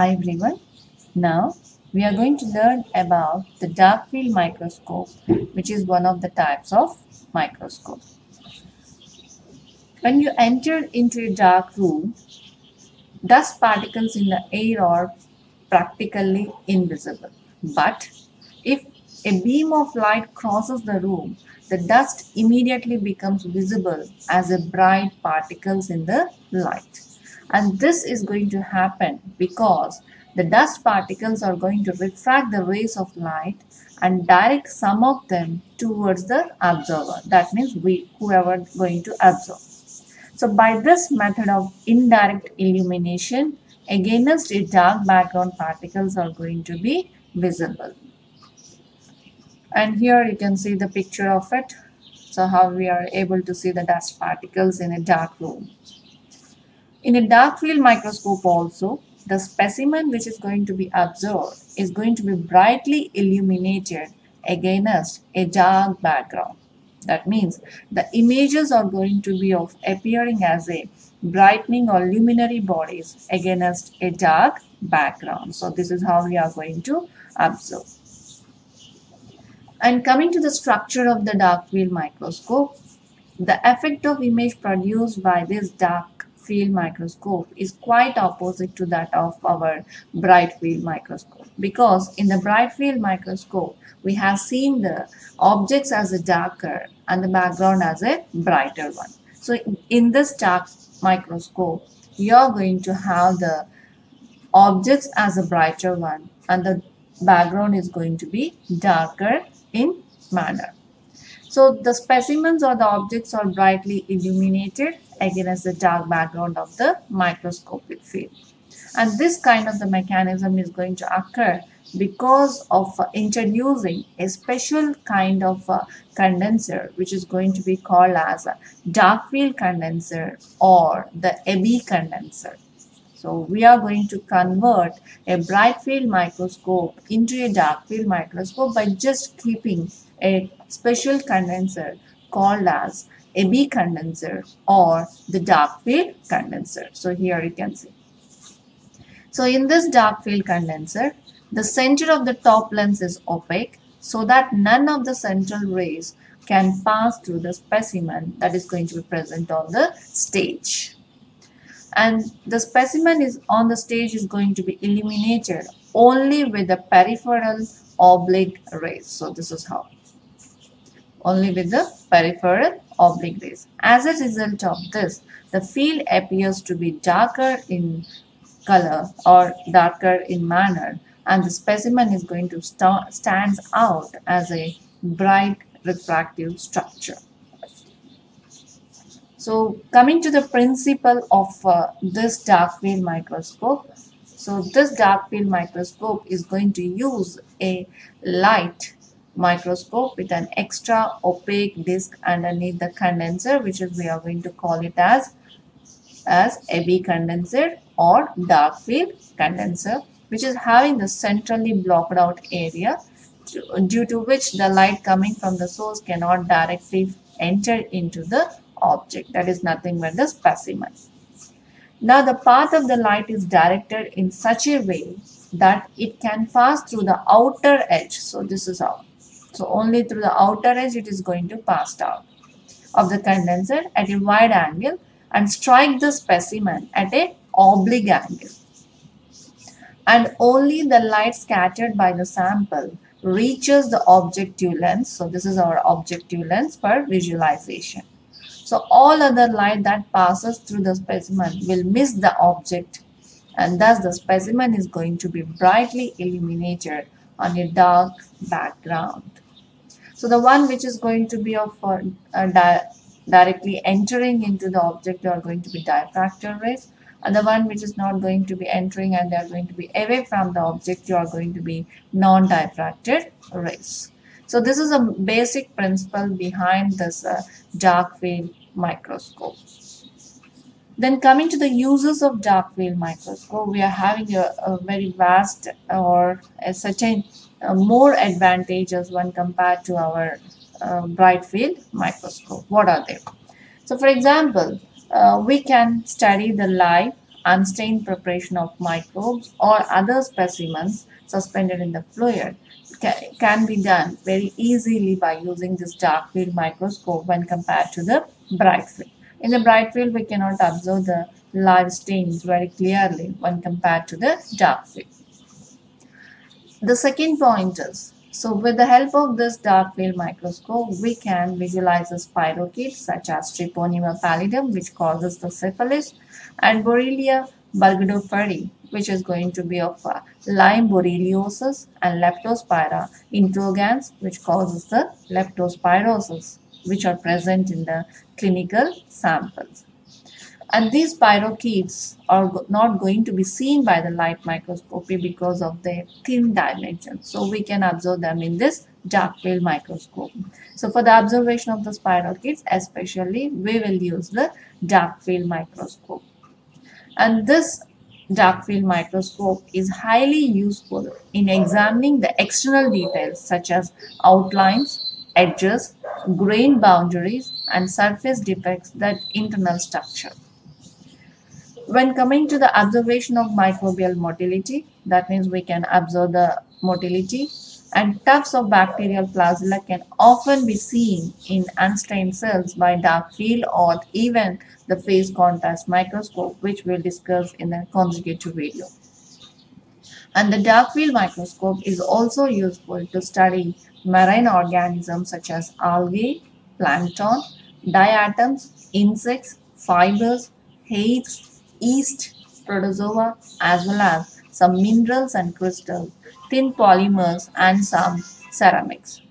Hi everyone. Now we are going to learn about the dark field microscope which is one of the types of microscope. When you enter into a dark room, dust particles in the air are practically invisible. But if a beam of light crosses the room, the dust immediately becomes visible as a bright particles in the light. And this is going to happen because the dust particles are going to refract the rays of light and direct some of them towards the observer. That means we, whoever going to observe. So by this method of indirect illumination, against a dark background particles are going to be visible. And here you can see the picture of it. So how we are able to see the dust particles in a dark room. In a dark field microscope also, the specimen which is going to be observed is going to be brightly illuminated against a dark background. That means the images are going to be of appearing as a brightening or luminary bodies against a dark background. So this is how we are going to observe. And coming to the structure of the dark field microscope, the effect of image produced by this dark field microscope is quite opposite to that of our bright field microscope because in the bright field microscope we have seen the objects as a darker and the background as a brighter one. So in this dark microscope you are going to have the objects as a brighter one and the background is going to be darker in manner. So the specimens or the objects are brightly illuminated against the dark background of the microscopic field. And this kind of the mechanism is going to occur because of uh, introducing a special kind of uh, condenser which is going to be called as a dark field condenser or the Abbe condenser. So we are going to convert a bright field microscope into a dark field microscope by just keeping a special condenser called as Abbe condenser or the dark field condenser. So here you can see. So in this dark field condenser, the center of the top lens is opaque so that none of the central rays can pass through the specimen that is going to be present on the stage and the specimen is on the stage is going to be illuminated only with the peripheral oblique rays. So this is how. Only with the peripheral oblique rays. As a result of this, the field appears to be darker in color or darker in manner and the specimen is going to st stands out as a bright refractive structure. So coming to the principle of uh, this dark field microscope. So this dark field microscope is going to use a light microscope with an extra opaque disc underneath the condenser which is we are going to call it as as Abbe condenser or dark field condenser which is having the centrally blocked out area due to which the light coming from the source cannot directly enter into the object that is nothing but the specimen. Now the path of the light is directed in such a way that it can pass through the outer edge. So this is how. So only through the outer edge it is going to pass out of the condenser at a wide angle and strike the specimen at a oblique angle. And only the light scattered by the sample reaches the objective lens. So this is our objective lens for visualization. So all other light that passes through the specimen will miss the object and thus the specimen is going to be brightly illuminated on a dark background. So the one which is going to be of uh, di directly entering into the object are going to be diffractor rays and the one which is not going to be entering and they are going to be away from the object you are going to be non-diffracted rays. So this is a basic principle behind this uh, dark field microscope. Then coming to the uses of dark field microscope, we are having a, a very vast or a certain uh, more advantages when compared to our uh, bright field microscope. What are they? So for example, uh, we can study the live unstained preparation of microbes or other specimens suspended in the fluid can be done very easily by using this dark field microscope when compared to the bright field. In the bright field, we cannot observe the live stains very clearly when compared to the dark field. The second point is, so with the help of this dark field microscope, we can visualize a spirochete such as Treponema pallidum, which causes the syphilis, and Borrelia burgdorferi, which is going to be of uh, Lyme borreliosis, and Leptospira interrogans, which causes the leptospirosis, which are present in the clinical samples. And these spirochetes are not going to be seen by the light microscopy because of their thin dimensions. So we can observe them in this dark field microscope. So for the observation of the spirochetes, especially, we will use the dark field microscope. And this dark field microscope is highly useful in examining the external details such as outlines, edges, grain boundaries and surface defects that internal structure. When coming to the observation of microbial motility, that means we can observe the motility and tufts of bacterial flagella can often be seen in unstained cells by dark field or even the phase contrast microscope which we'll discuss in a consecutive video. And the dark field microscope is also useful to study marine organisms such as algae, plankton, diatoms, insects, fibers, eggs, yeast, protozoa, as well as some minerals and crystals, thin polymers, and some ceramics.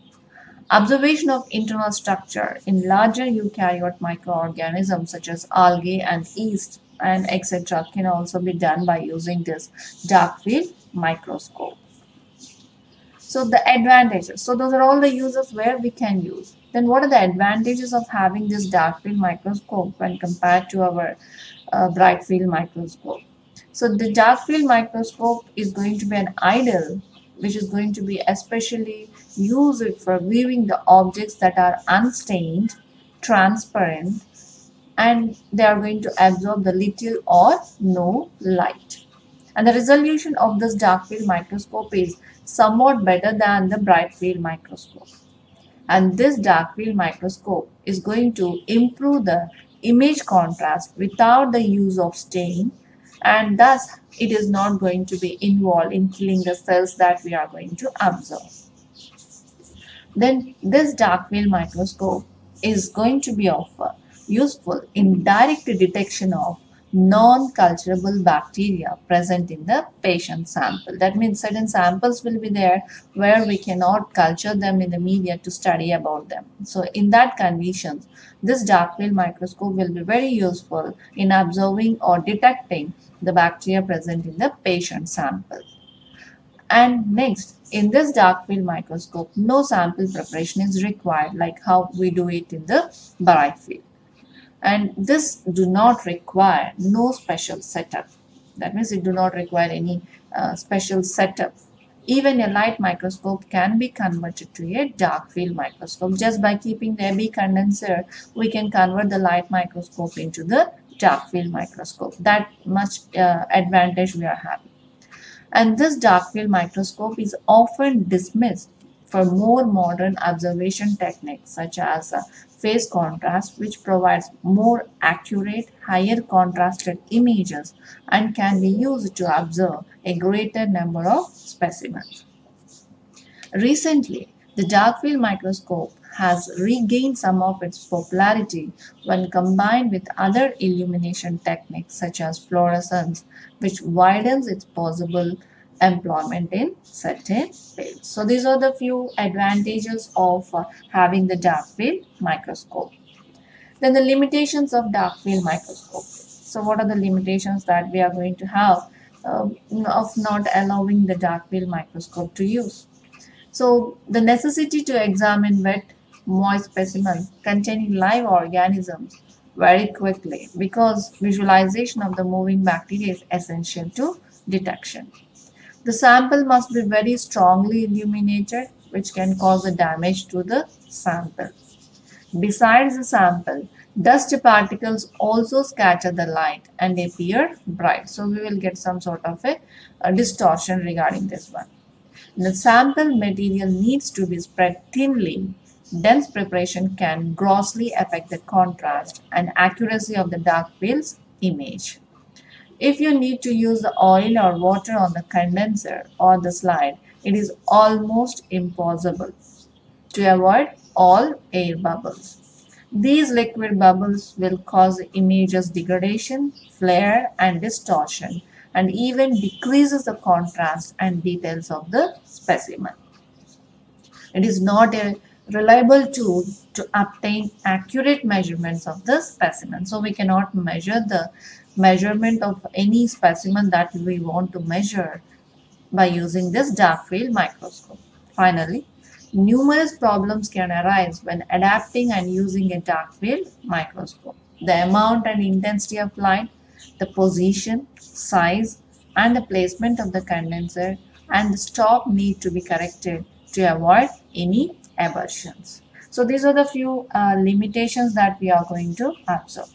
Observation of internal structure in larger eukaryote microorganisms such as algae and yeast and etc. can also be done by using this dark field microscope. So the advantages. So those are all the uses where we can use. Then what are the advantages of having this dark field microscope when compared to our uh, bright field microscope. So the dark field microscope is going to be an ideal which is going to be especially used for viewing the objects that are unstained, transparent and they are going to absorb the little or no light. And the resolution of this dark field microscope is somewhat better than the bright field microscope. And this dark field microscope is going to improve the image contrast without the use of stain and thus it is not going to be involved in killing the cells that we are going to observe. Then this dark field microscope is going to be of uh, useful in direct detection of non-culturable bacteria present in the patient sample. That means certain samples will be there where we cannot culture them in the media to study about them. So in that conditions, this dark field microscope will be very useful in observing or detecting the bacteria present in the patient sample. And next, in this dark field microscope, no sample preparation is required like how we do it in the bright field and this do not require no special setup. That means it do not require any uh, special setup. Even a light microscope can be converted to a dark field microscope. Just by keeping the Abbe condenser we can convert the light microscope into the dark field microscope. That much uh, advantage we are having. And this dark field microscope is often dismissed for more modern observation techniques such as uh, phase contrast which provides more accurate, higher contrasted images and can be used to observe a greater number of specimens. Recently, the dark field microscope has regained some of its popularity when combined with other illumination techniques such as fluorescence, which widens its possible employment in certain fields. So these are the few advantages of uh, having the dark field microscope. Then the limitations of dark field microscope. So what are the limitations that we are going to have um, of not allowing the dark field microscope to use? So the necessity to examine wet, moist specimens containing live organisms very quickly because visualization of the moving bacteria is essential to detection. The sample must be very strongly illuminated which can cause a damage to the sample. Besides the sample, Dust particles also scatter the light and appear bright. So we will get some sort of a, a distortion regarding this one. The sample material needs to be spread thinly. Dense preparation can grossly affect the contrast and accuracy of the dark field's image. If you need to use the oil or water on the condenser or the slide, it is almost impossible to avoid all air bubbles. These liquid bubbles will cause images degradation, flare and distortion and even decreases the contrast and details of the specimen. It is not a reliable tool to obtain accurate measurements of the specimen. So we cannot measure the measurement of any specimen that we want to measure by using this dark field microscope. Finally, numerous problems can arise when adapting and using a dark field microscope. The amount and intensity of light, the position, size, and the placement of the condenser and the stop need to be corrected to avoid any aberrations. So these are the few uh, limitations that we are going to observe.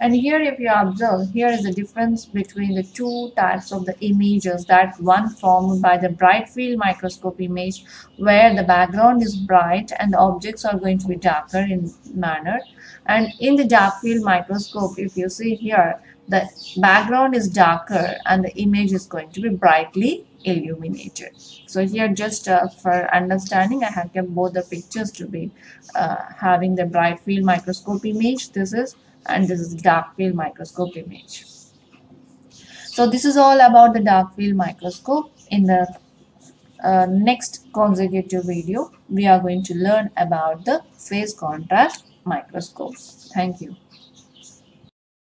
And here if you observe, here is the difference between the two types of the images that one formed by the bright field microscope image where the background is bright and the objects are going to be darker in manner. And in the dark field microscope, if you see here, the background is darker and the image is going to be brightly illuminated. So here just uh, for understanding I have kept both the pictures to be uh, having the bright field microscope image. This is and this is dark field microscope image. So this is all about the dark field microscope. In the uh, next consecutive video, we are going to learn about the phase contrast microscope. Thank you.